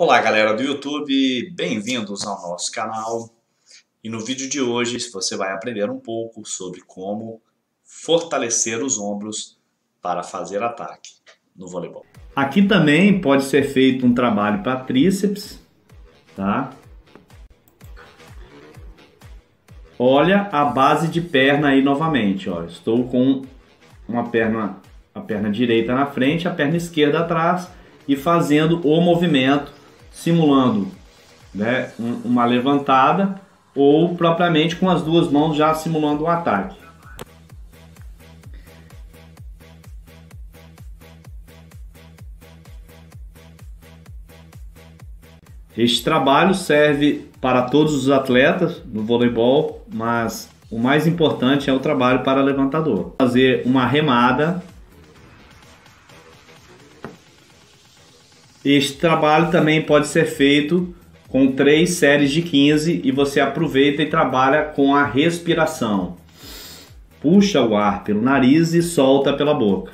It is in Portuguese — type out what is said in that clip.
Olá galera do YouTube, bem-vindos ao nosso canal. E no vídeo de hoje você vai aprender um pouco sobre como fortalecer os ombros para fazer ataque no voleibol. Aqui também pode ser feito um trabalho para tríceps, tá? Olha a base de perna aí novamente, ó. Estou com uma perna, a perna direita na frente, a perna esquerda atrás e fazendo o movimento simulando né, uma levantada ou propriamente com as duas mãos já simulando um ataque. Este trabalho serve para todos os atletas do voleibol, mas o mais importante é o trabalho para levantador. Fazer uma remada Este trabalho também pode ser feito com três séries de 15 e você aproveita e trabalha com a respiração. Puxa o ar pelo nariz e solta pela boca.